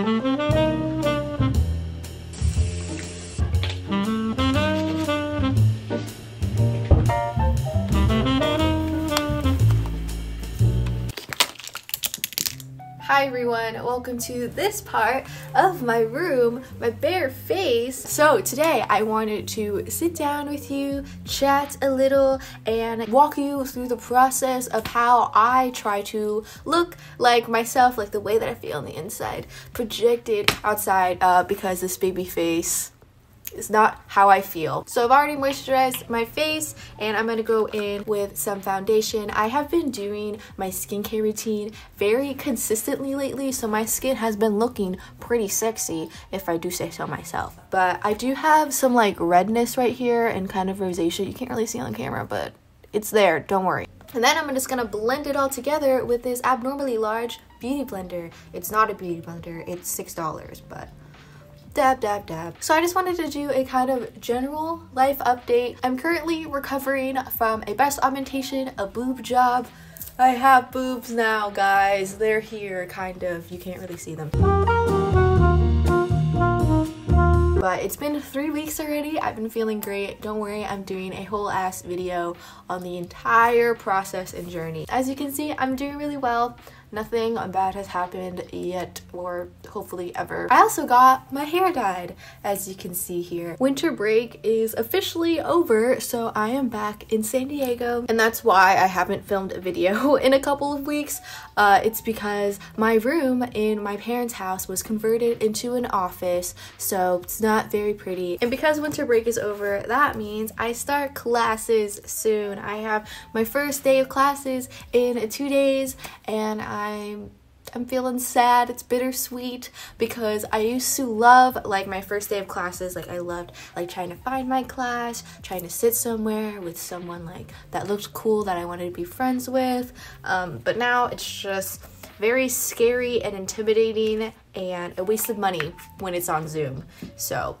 Hi everyone, welcome to this part of my room, my bare face. So today I wanted to sit down with you, chat a little, and walk you through the process of how I try to look like myself, like the way that I feel on the inside, projected outside uh, because this baby face it's not how I feel. So I've already moisturized my face and I'm gonna go in with some foundation. I have been doing my skincare routine very consistently lately, so my skin has been looking pretty sexy if I do say so myself. But I do have some like redness right here and kind of rosacea. You can't really see on camera, but it's there, don't worry. And then I'm just gonna blend it all together with this abnormally large beauty blender. It's not a beauty blender, it's $6, but dab dab dab. So i just wanted to do a kind of general life update. I'm currently recovering from a breast augmentation a boob job. I have boobs now guys. They're here kind of. You can't really see them. But it's been three weeks already. I've been feeling great. Don't worry i'm doing a whole ass video on the entire process and journey. As you can see i'm doing really well Nothing bad has happened yet or hopefully ever. I also got my hair dyed as you can see here. Winter break is officially over so I am back in San Diego and that's why I haven't filmed a video in a couple of weeks. Uh, it's because my room in my parents' house was converted into an office so it's not very pretty and because winter break is over that means I start classes soon. I have my first day of classes in two days and I I'm I'm feeling sad. It's bittersweet because I used to love like my first day of classes. Like I loved like trying to find my class, trying to sit somewhere with someone like that looked cool that I wanted to be friends with. Um, but now it's just very scary and intimidating and a waste of money when it's on Zoom. So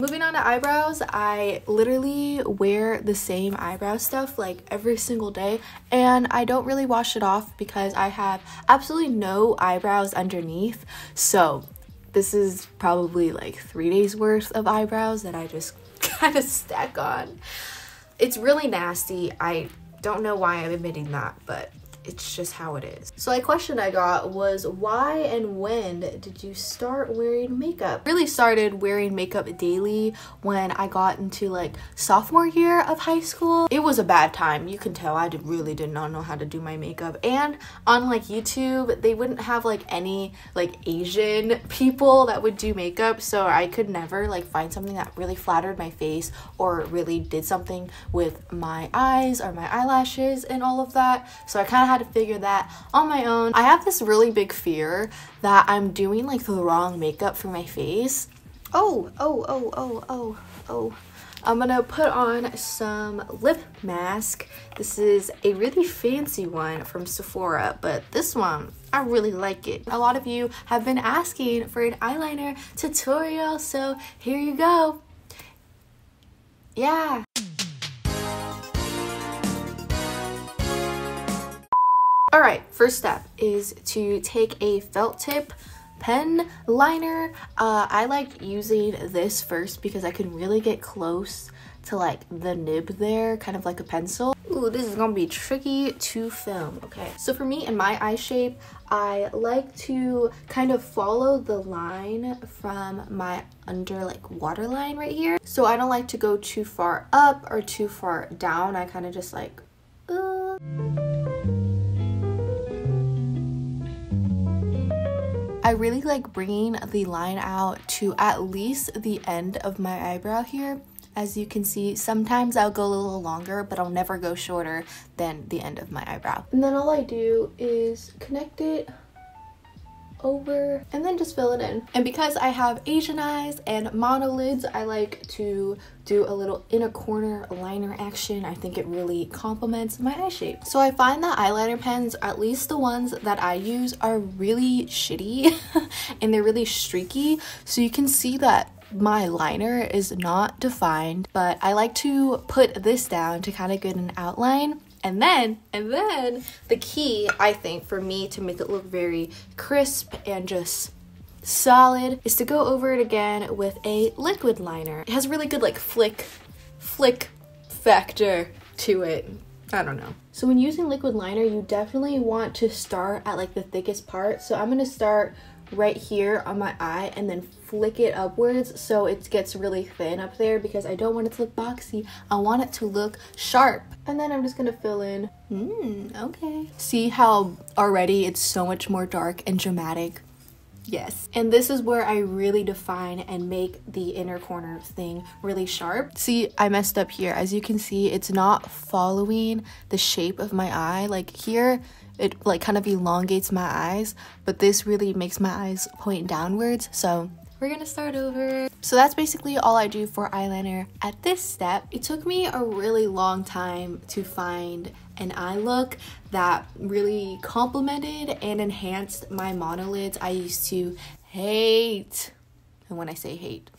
Moving on to eyebrows, I literally wear the same eyebrow stuff like every single day and I don't really wash it off because I have absolutely no eyebrows underneath. So this is probably like three days worth of eyebrows that I just kind of stack on. It's really nasty. I don't know why I'm admitting that, but it's just how it is. So a question I got was why and when did you start wearing makeup? Really started wearing makeup daily when I got into like sophomore year of high school. It was a bad time. You can tell I did, really did not know how to do my makeup. And on like YouTube, they wouldn't have like any like Asian people that would do makeup. So I could never like find something that really flattered my face or really did something with my eyes or my eyelashes and all of that. So I kind of had to figure that on my own. I have this really big fear that I'm doing like the wrong makeup for my face. Oh, oh, oh, oh, oh, oh. I'm gonna put on some lip mask. This is a really fancy one from Sephora, but this one, I really like it. A lot of you have been asking for an eyeliner tutorial, so here you go. Yeah. All right, first step is to take a felt tip pen liner. Uh, I like using this first because I can really get close to like the nib there, kind of like a pencil. Ooh, this is gonna be tricky to film, okay? So for me, and my eye shape, I like to kind of follow the line from my under like waterline right here. So I don't like to go too far up or too far down. I kind of just like, uh. I really like bringing the line out to at least the end of my eyebrow here. As you can see, sometimes I'll go a little longer, but I'll never go shorter than the end of my eyebrow. And then all I do is connect it over and then just fill it in. And because I have Asian eyes and monolids, I like to do a little inner corner liner action. I think it really complements my eye shape. So I find that eyeliner pens, at least the ones that I use, are really shitty and they're really streaky. So you can see that my liner is not defined, but I like to put this down to kind of get an outline And then, and then the key, I think, for me to make it look very crisp and just solid is to go over it again with a liquid liner. It has really good like flick, flick factor to it. I don't know. So when using liquid liner, you definitely want to start at like the thickest part. So I'm gonna start right here on my eye and then flick it upwards so it gets really thin up there because I don't want it to look boxy. I want it to look sharp. And then I'm just gonna fill in, hmm, okay. See how already it's so much more dark and dramatic? Yes. And this is where I really define and make the inner corner thing really sharp. See, I messed up here. As you can see, it's not following the shape of my eye. Like here, it like kind of elongates my eyes, but this really makes my eyes point downwards. So we're gonna start over. So that's basically all I do for eyeliner at this step. It took me a really long time to find an eye look that really complemented and enhanced my monolids I used to hate. And when I say hate,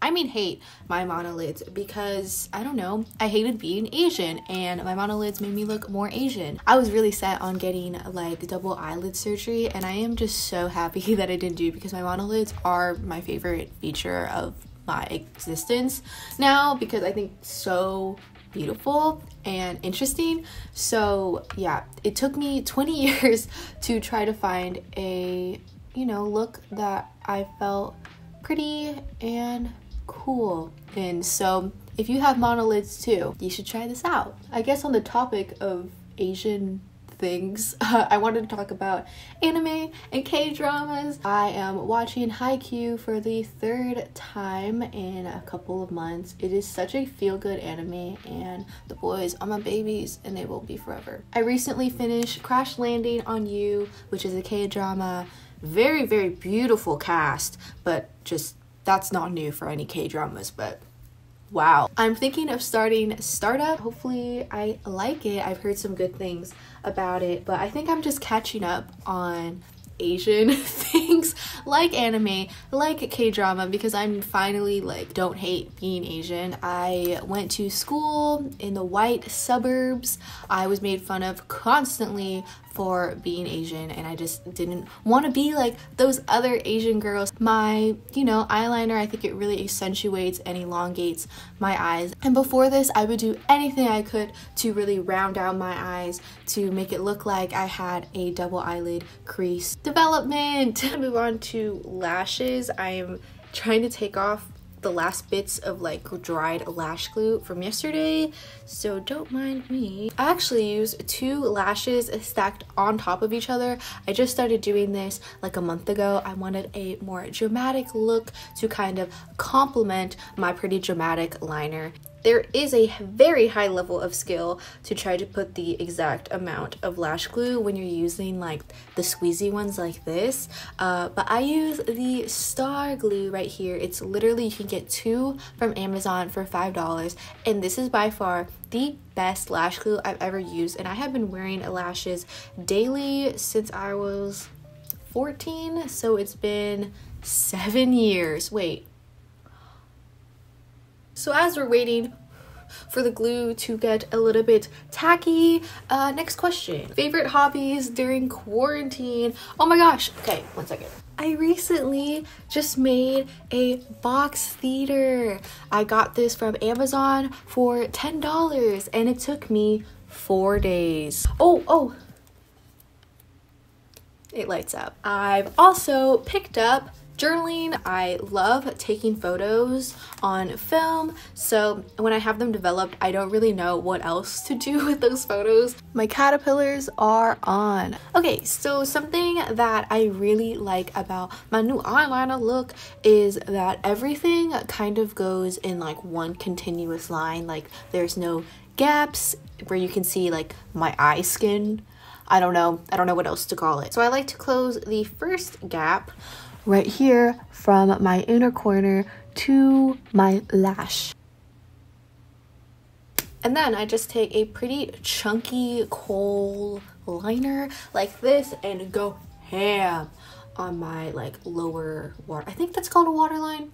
I mean hate my monolids because I don't know, I hated being Asian and my monolids made me look more Asian. I was really set on getting like double eyelid surgery and I am just so happy that I didn't do because my monolids are my favorite feature of my existence now because I think so beautiful and interesting. So, yeah, it took me 20 years to try to find a, you know, look that I felt pretty and cool And So, if you have monolids too, you should try this out. I guess on the topic of Asian things, uh, I wanted to talk about anime and K dramas. I am watching Haikyuu for the third time in a couple of months. It is such a feel good anime, and the boys are my babies and they will be forever. I recently finished Crash Landing on You, which is a K drama. Very, very beautiful cast, but just that's not new for any K dramas, but wow. I'm thinking of starting Startup. Hopefully, I like it. I've heard some good things about it, but I think I'm just catching up on Asian things like anime, like K drama, because I'm finally like don't hate being Asian. I went to school in the white suburbs. I was made fun of constantly for being Asian and I just didn't want to be like those other Asian girls. My, you know, eyeliner, I think it really accentuates and elongates my eyes. And before this, I would do anything I could to really round out my eyes to make it look like I had a double eyelid crease development. Move on to lashes. I'm trying to take off the last bits of like dried lash glue from yesterday so don't mind me. I actually used two lashes stacked on top of each other. I just started doing this like a month ago. I wanted a more dramatic look to kind of complement my pretty dramatic liner there is a very high level of skill to try to put the exact amount of lash glue when you're using like the squeezy ones like this. Uh, but I use the star glue right here. It's literally you can get two from Amazon for five dollars and this is by far the best lash glue I've ever used and I have been wearing lashes daily since I was 14 so it's been seven years. Wait. So as we're waiting for the glue to get a little bit tacky, uh, next question. Favorite hobbies during quarantine? Oh my gosh. Okay, one second. I recently just made a box theater. I got this from Amazon for $10 and it took me four days. Oh, oh, it lights up. I've also picked up journaling. I love taking photos on film, so when I have them developed, I don't really know what else to do with those photos. My caterpillars are on. Okay, so something that I really like about my new eyeliner look is that everything kind of goes in like one continuous line, like there's no gaps where you can see like my eye skin. I don't know. I don't know what else to call it. So I like to close the first gap right here from my inner corner to my lash. And then I just take a pretty chunky kohl liner like this and go ham on my like lower water. I think that's called a waterline.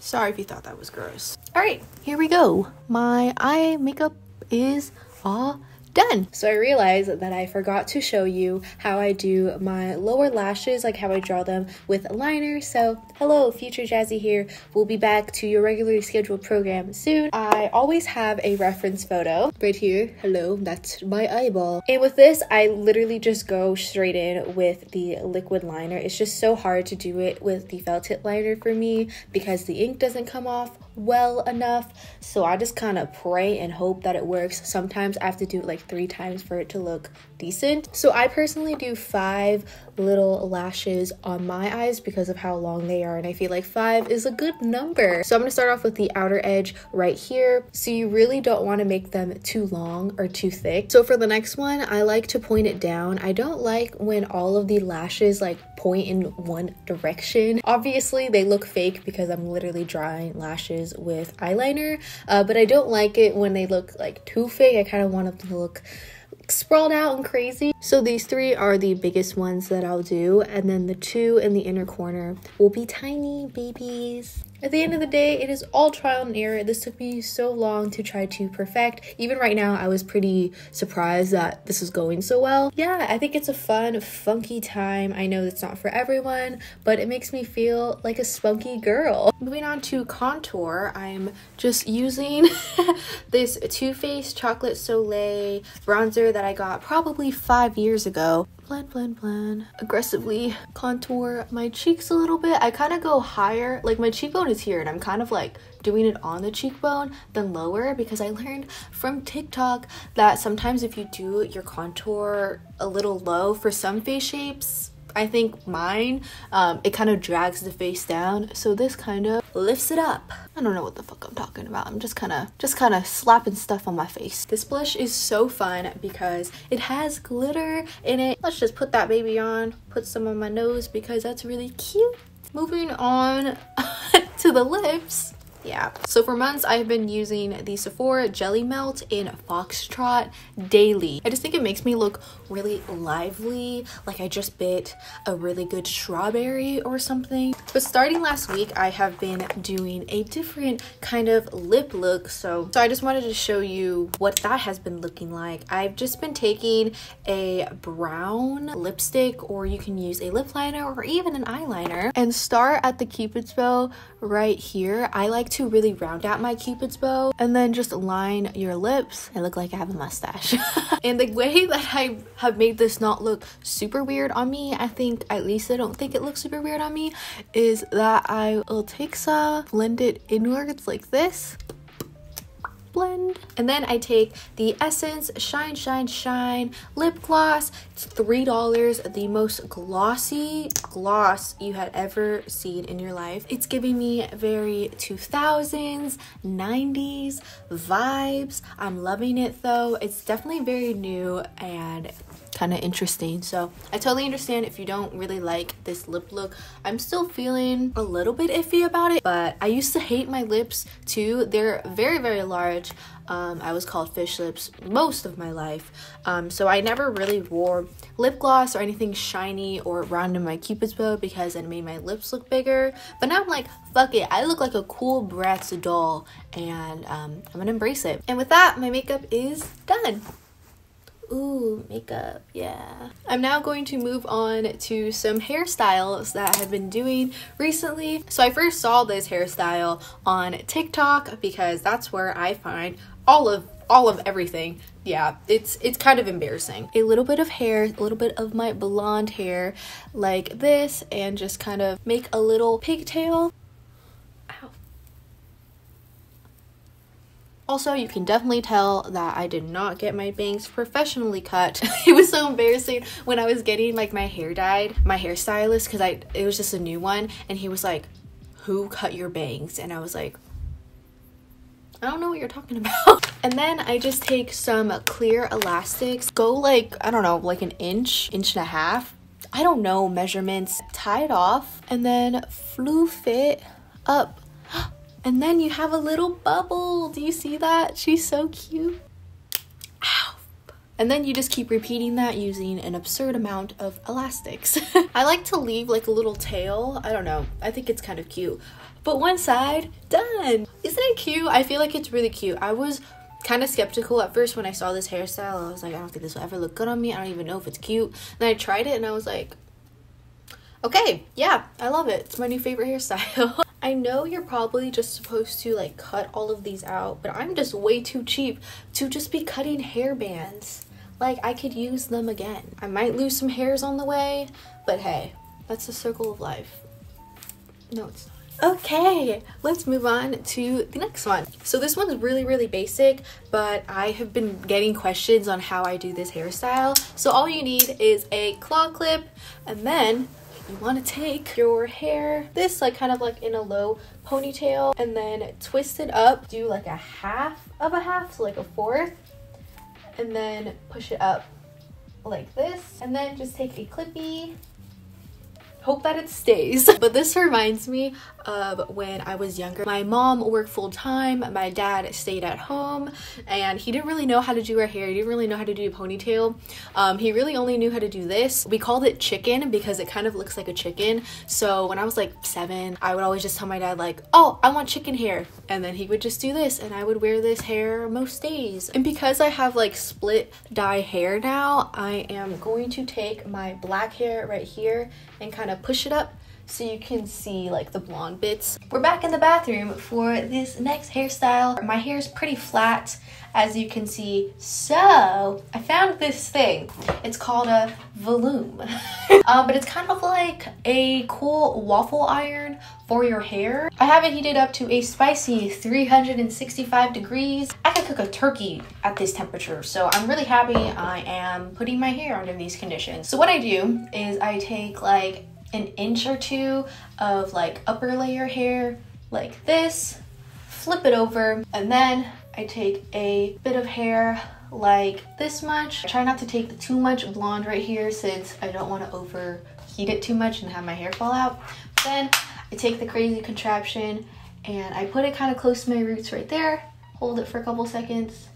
Sorry if you thought that was gross. All right, here we go. My eye makeup is all done. So I realized that I forgot to show you how I do my lower lashes, like how I draw them with a liner. So hello, future Jazzy here. We'll be back to your regularly scheduled program soon. I always have a reference photo right here. Hello, that's my eyeball. And with this, I literally just go straight in with the liquid liner. It's just so hard to do it with the felt tip liner for me because the ink doesn't come off well enough. So I just kind of pray and hope that it works. Sometimes I have to do it like three times for it to look decent. So I personally do five little lashes on my eyes because of how long they are and I feel like five is a good number. So I'm gonna start off with the outer edge right here. So you really don't wanna make them too long or too thick. So for the next one, I like to point it down. I don't like when all of the lashes like point in one direction. Obviously they look fake because I'm literally drawing lashes with eyeliner, uh, but I don't like it when they look like too fake. I kind of want them to look sprawled out and crazy. So these three are the biggest ones that I'll do. And then the two in the inner corner will be tiny babies. At the end of the day, it is all trial and error. This took me so long to try to perfect. Even right now, I was pretty surprised that this is going so well. Yeah, I think it's a fun, funky time. I know it's not for everyone, but it makes me feel like a spunky girl. Moving on to contour, I'm just using this Too Faced Chocolate Soleil bronzer that I got probably five years ago blend, blend, blend. Aggressively contour my cheeks a little bit. I kind of go higher, like my cheekbone is here and I'm kind of like doing it on the cheekbone than lower because I learned from TikTok that sometimes if you do your contour a little low for some face shapes, I think mine, um, it kind of drags the face down. So this kind of lifts it up. I don't know what the fuck I'm talking about. I'm just kind of, just kind of slapping stuff on my face. This blush is so fun because it has glitter in it. Let's just put that baby on, put some on my nose because that's really cute. Moving on to the lips yeah. So for months i've been using the sephora jelly melt in foxtrot daily. I just think it makes me look really lively like i just bit a really good strawberry or something. But starting last week i have been doing a different kind of lip look. So so i just wanted to show you what that has been looking like. I've just been taking a brown lipstick or you can use a lip liner or even an eyeliner and start at the cupid's bow right here. I like to really round out my cupid's bow and then just line your lips. I look like I have a mustache. and the way that I have made this not look super weird on me, I think, at least I don't think it looks super weird on me, is that I will take some, blend it inwards like this blend. And then I take the Essence Shine Shine Shine lip gloss. It's $3, the most glossy gloss you had ever seen in your life. It's giving me very 2000s, 90s vibes. I'm loving it though. It's definitely very new and kind of interesting. So I totally understand if you don't really like this lip look. I'm still feeling a little bit iffy about it, but I used to hate my lips too. They're very, very large. Um, I was called fish lips most of my life. Um, so I never really wore lip gloss or anything shiny or round in my cupid's bow because it made my lips look bigger. But now I'm like, fuck it. I look like a cool Bratz doll and um, I'm gonna embrace it. And with that, my makeup is done. Ooh, makeup, yeah. I'm now going to move on to some hairstyles that I've been doing recently. So I first saw this hairstyle on TikTok because that's where I find all of all of everything. Yeah, it's it's kind of embarrassing. A little bit of hair, a little bit of my blonde hair like this and just kind of make a little pigtail Also, you can definitely tell that I did not get my bangs professionally cut. it was so embarrassing when I was getting like my hair dyed, my hairstylist, because I it was just a new one, and he was like, who cut your bangs? And I was like, I don't know what you're talking about. and then I just take some clear elastics, go like, I don't know, like an inch, inch and a half. I don't know measurements, tie it off, and then floof it up and then you have a little bubble. Do you see that? She's so cute. Ow. And then you just keep repeating that using an absurd amount of elastics. I like to leave like a little tail. I don't know. I think it's kind of cute. but one side, done. Isn't it cute? I feel like it's really cute. I was kind of skeptical at first when I saw this hairstyle. I was like, I don't think this will ever look good on me. I don't even know if it's cute. Then I tried it and I was like, okay, yeah, I love it. It's my new favorite hairstyle. I know you're probably just supposed to like cut all of these out, but I'm just way too cheap to just be cutting hair bands. Like I could use them again. I might lose some hairs on the way, but hey, that's the circle of life. No, it's not. Okay, let's move on to the next one. So this one's really, really basic, but I have been getting questions on how I do this hairstyle. So all you need is a claw clip and then you want to take your hair, this like kind of like in a low ponytail and then twist it up, do like a half of a half, so like a fourth, and then push it up like this. And then just take a clippy hope that it stays. But this reminds me of when I was younger. My mom worked full time, my dad stayed at home, and he didn't really know how to do our hair. He didn't really know how to do a ponytail. Um, he really only knew how to do this. We called it chicken because it kind of looks like a chicken. So when I was like seven, I would always just tell my dad like, oh, I want chicken hair. And then he would just do this and I would wear this hair most days. And because I have like split dye hair now, I am going to take my black hair right here and kind of push it up so you can see like the blonde bits. We're back in the bathroom for this next hairstyle. My hair is pretty flat as you can see. So I found this thing. It's called a Voloom. um, but it's kind of like a cool waffle iron for your hair. I have it heated up to a spicy 365 degrees. I could cook a turkey at this temperature. So I'm really happy I am putting my hair under these conditions. So what I do is I take like an inch or two of like upper layer hair like this, flip it over, and then I take a bit of hair like this much. I try not to take too much blonde right here since I don't want to overheat it too much and have my hair fall out. Then I take the crazy contraption and I put it kind of close to my roots right there, hold it for a couple seconds.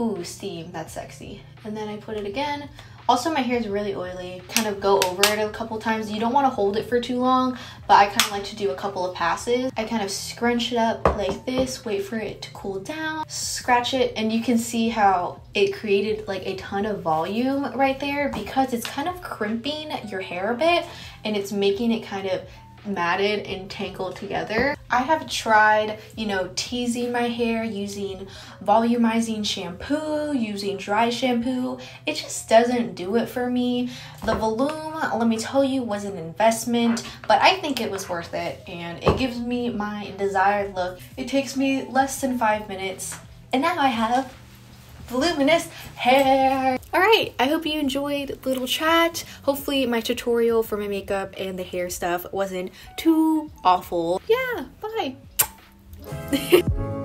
Ooh, steam, that's sexy. And then I put it again, also, my hair is really oily. Kind of go over it a couple times. You don't want to hold it for too long, but I kind of like to do a couple of passes. I kind of scrunch it up like this, wait for it to cool down, scratch it, and you can see how it created like a ton of volume right there because it's kind of crimping your hair a bit and it's making it kind of matted and tangled together. I have tried, you know, teasing my hair using volumizing shampoo, using dry shampoo. It just doesn't do it for me. The Voloom, let me tell you, was an investment, but I think it was worth it and it gives me my desired look. It takes me less than five minutes and now I have voluminous hair. All right, I hope you enjoyed the little chat. Hopefully my tutorial for my makeup and the hair stuff wasn't too awful. Yeah, bye.